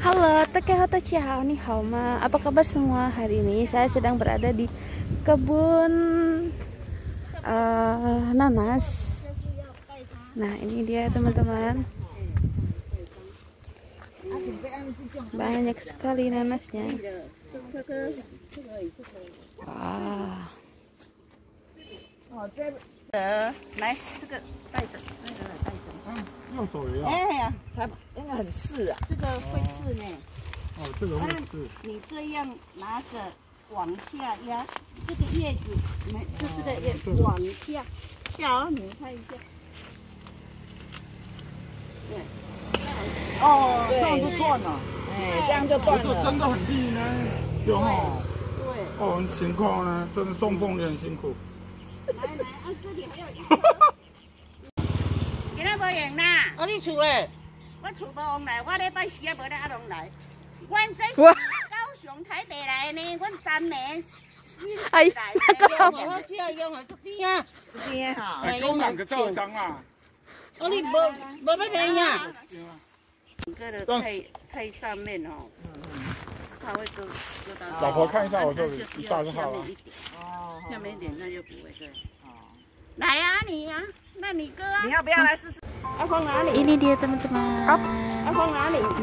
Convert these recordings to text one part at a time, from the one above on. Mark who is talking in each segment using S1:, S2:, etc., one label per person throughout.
S1: Halo, Hoto Ciao, nih Hauma. Apa kabar semua? Hari ini saya sedang berada di kebun uh, nanas. Nah, ini dia teman-teman. Banyak sekali nanasnya. Wah.
S2: 哦，这呃，来这个带着，那个 哎呀，才那个很刺啊，这个会刺呢。
S3: 哦，这个会刺。
S2: 你这样拿着往下压，这个叶子没，就是个叶往下，下你看一下。对。哦，这样就断了。哎，这样就断了。
S3: 这真的很厉呢，有哈。
S2: 对。
S3: 哦，很辛苦呢，真的中风也很辛苦。
S2: 来来，啊，这里还有一个。今日无用啦。啊，你厝嘞？我厝无往来，我礼拜四也无咧阿龙来。阮这是高雄台北来呢，阮三年。
S1: 哎，那个
S2: 我只要用啊，这边啊，这边哈。
S3: 哎，有两个照张啊。
S2: 哦，你无无要便宜啊？整个的配配上面哦。他会割割到。
S3: 老婆看一下我这里，一下就好了。
S2: 哦，下面一点那就不会对。
S1: Ini dia teman-teman.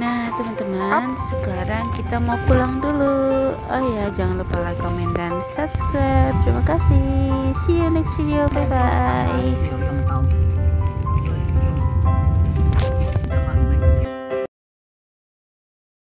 S1: Nah teman-teman, sekarang kita mau pulang dulu. Oh ya, jangan lupa like, comment, dan subscribe. Terima kasih. See you next video. Bye bye.